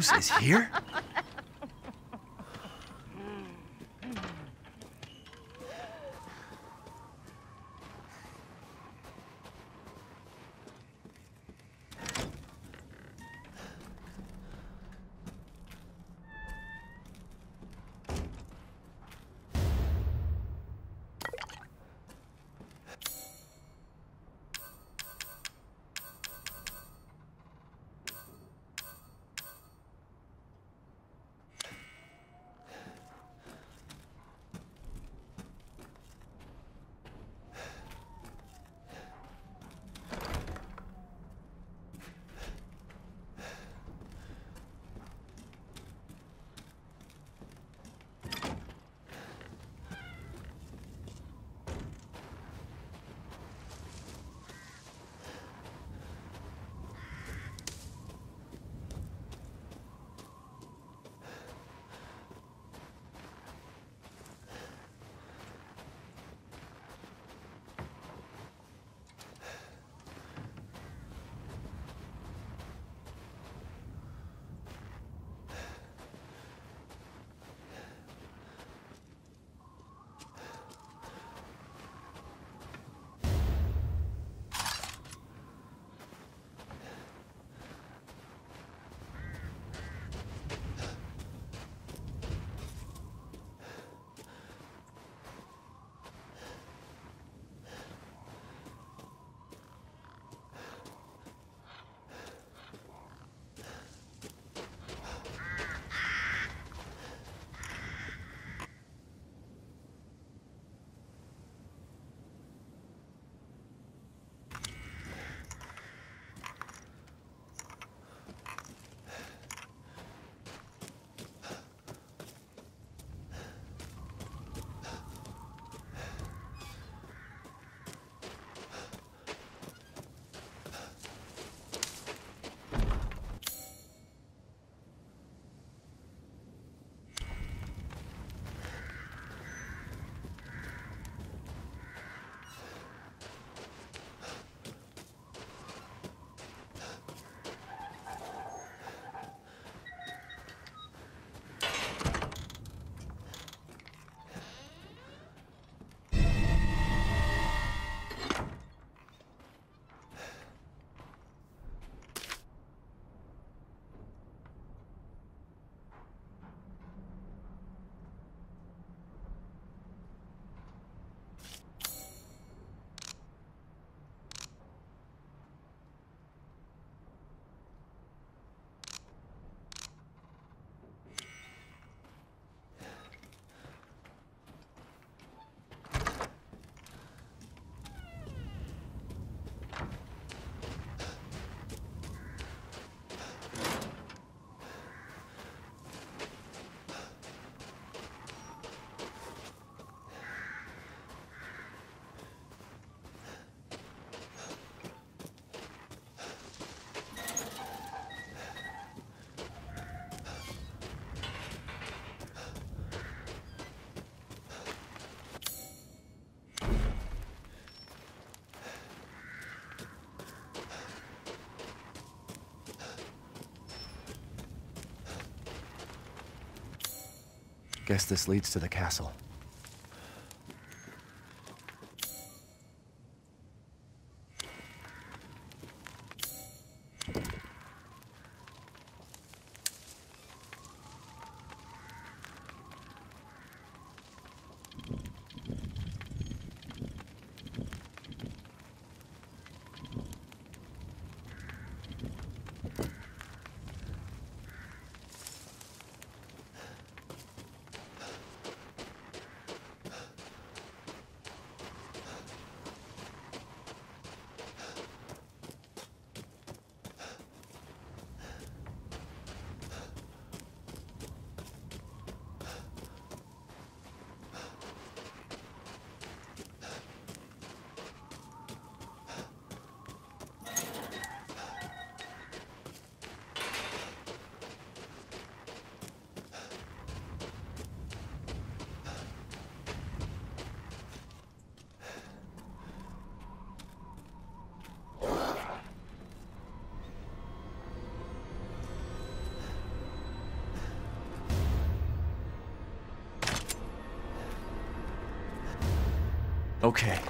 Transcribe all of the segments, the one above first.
Is here? Guess this leads to the castle. Okay.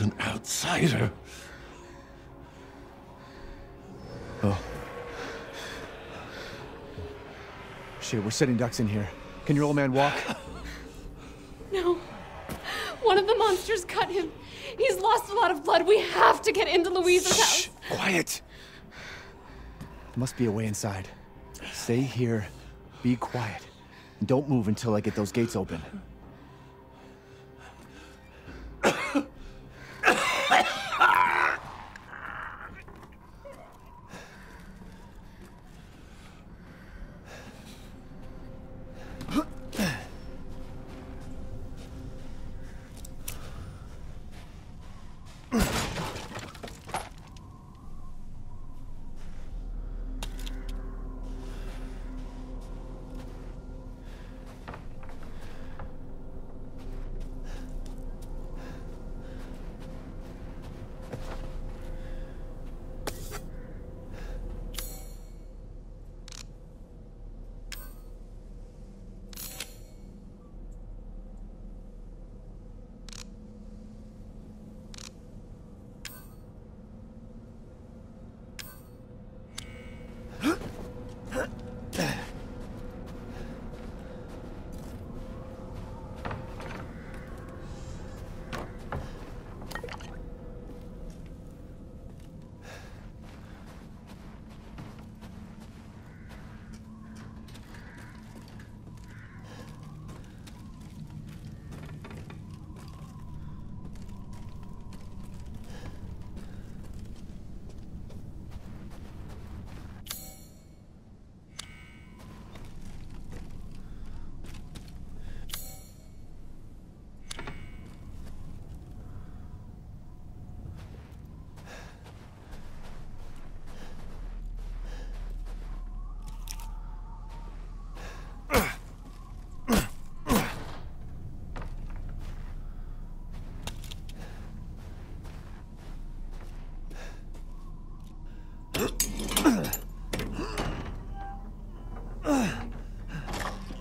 He's an outsider. Oh. Shit, we're sitting ducks in here. Can your old man walk? No. One of the monsters cut him. He's lost a lot of blood. We have to get into Louisa's Shh! house. Quiet! There must be a way inside. Stay here, be quiet, and don't move until I get those gates open. Ugh.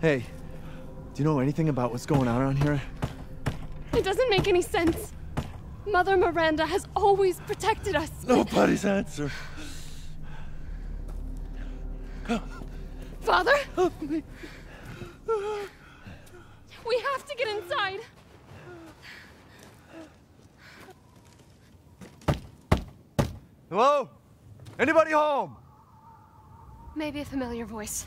Hey, do you know anything about what's going on around here? It doesn't make any sense. Mother Miranda has always protected us. Nobody's answer. Father? We have to get inside. Hello? Anybody home? Maybe a familiar voice.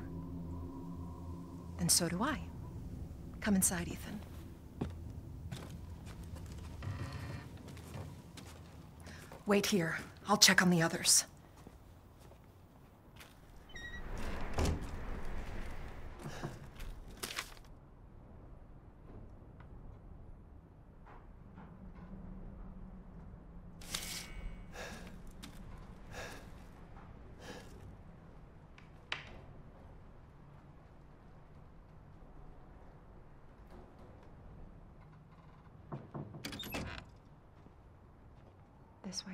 then so do I. Come inside, Ethan. Wait here. I'll check on the others. This way.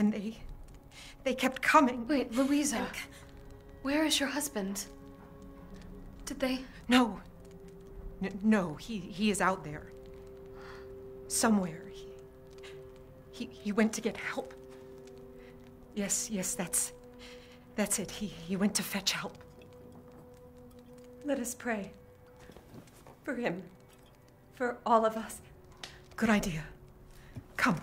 And they. they kept coming. Wait, Louisa. Where is your husband? Did they? No. N- no, he, he is out there. Somewhere. He, he, he went to get help. Yes, yes, that's. That's it. He, he went to fetch help. Let us pray. For him. For all of us. Good idea. Come.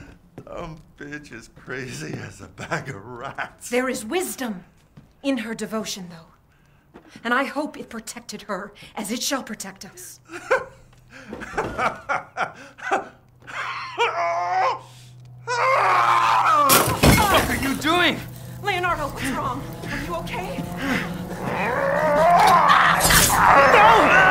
hag? Dumb bitch is crazy as a bag of rats. There is wisdom in her devotion, though. And I hope it protected her as it shall protect us. What are you doing? Leonardo, what's wrong? Are you okay? Elena,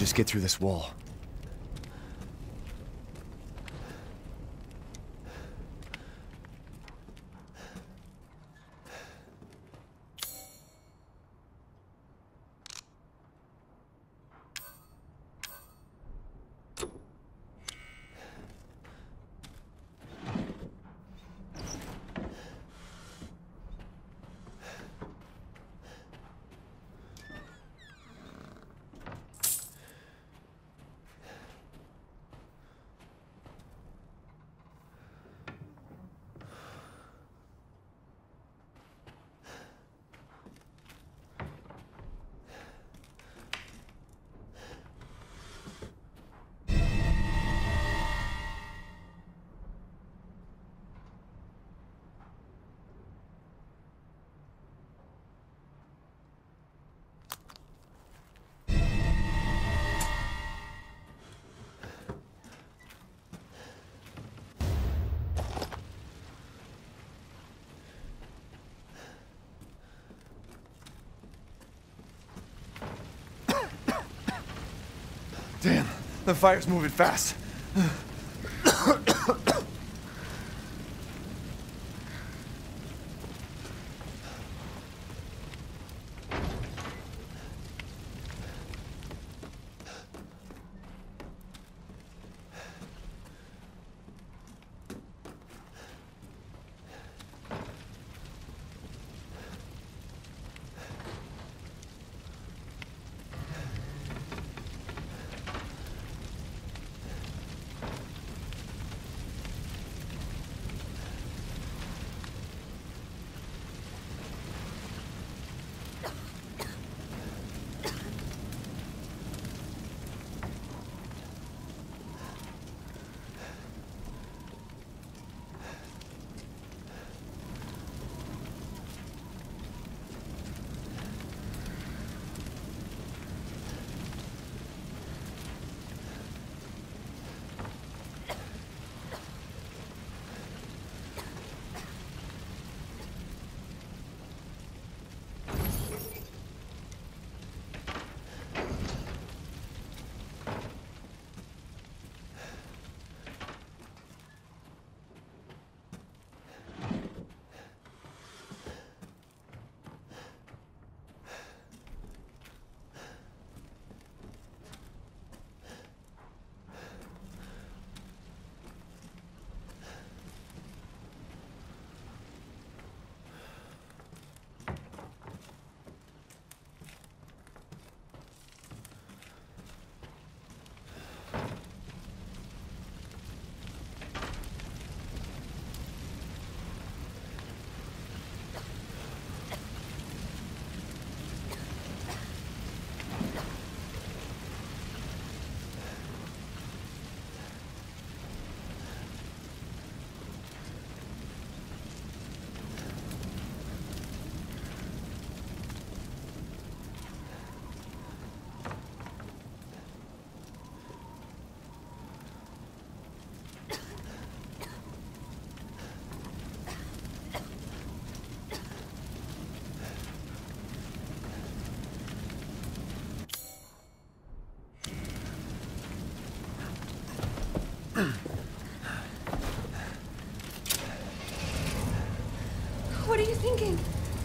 Just get through this wall. The fire's moving fast.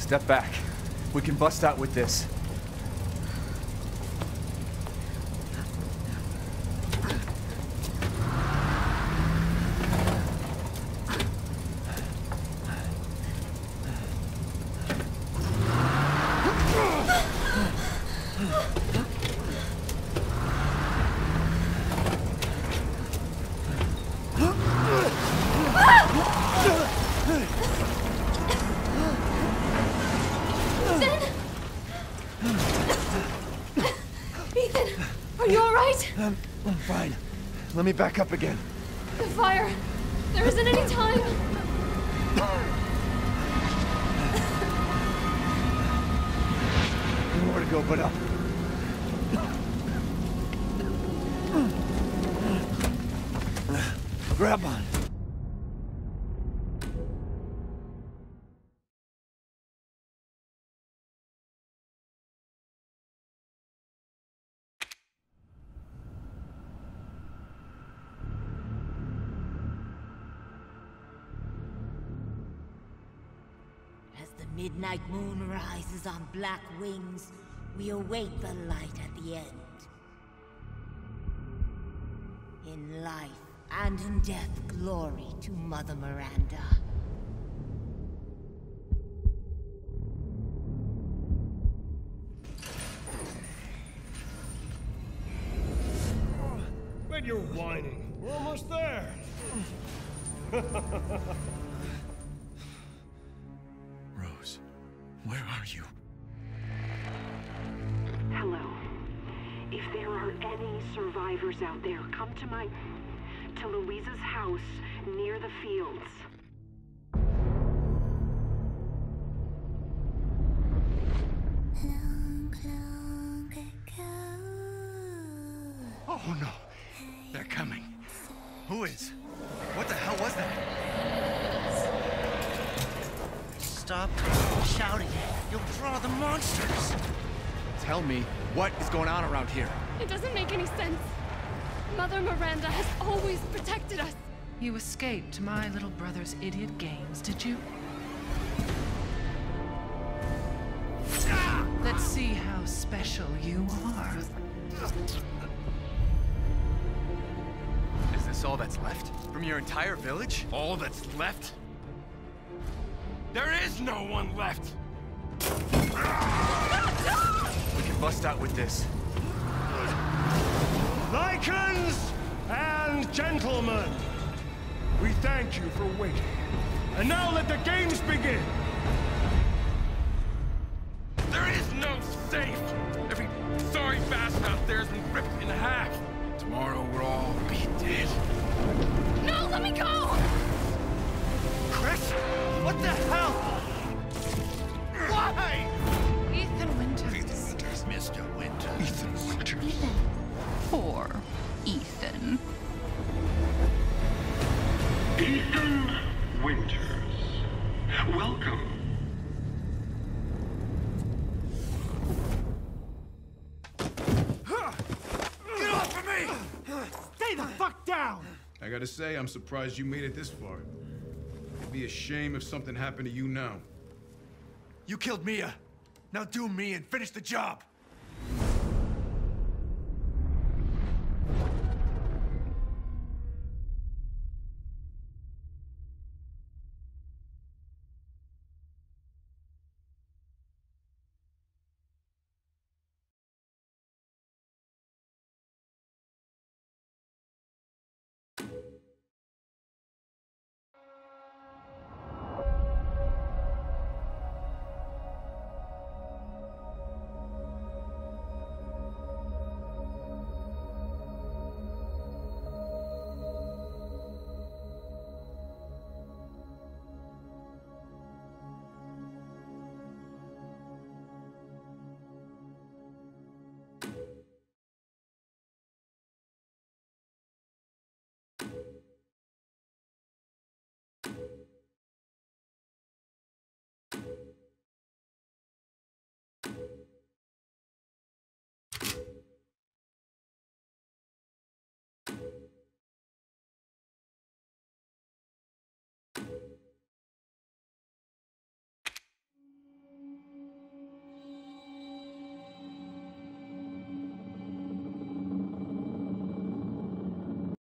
Step back. We can bust out with this. Ethan, are you all right? I'm, I'm fine. Let me back up again. The fire. There isn't any time. Nowhere to go but up. Grab on. Midnight moon rises on black wings, we await the light at the end. In life and in death, glory to Mother Miranda. Survivors out there, come to my. to Louisa's house near the fields. Oh no. They're coming. Who is? What the hell was that? Stop shouting. You'll draw the monsters. Tell me, what is going on around here? It doesn't make any sense. Mother Miranda has always protected us. You escaped my little brother's idiot games, did you? Let's see how special you are. Is this all that's left? From your entire village? All that's left? There is no one left! We can bust out with this. Lycans and gentlemen, we thank you for waiting. And now let the games begin. There is no safe! Every sorry bastard out there has been ripped in half. Tomorrow we'll all be dead. No, let me go! Chris? What the hell? Why? Ethan Winters. Winters, Mr. Winter. Ethan Winters. Poor Ethan. Ethan Winters. Welcome. Get off of me! Stay the fuck down! I gotta say, I'm surprised you made it this far. It'd be a shame if something happened to you now. You killed Mia. Now do me and finish the job.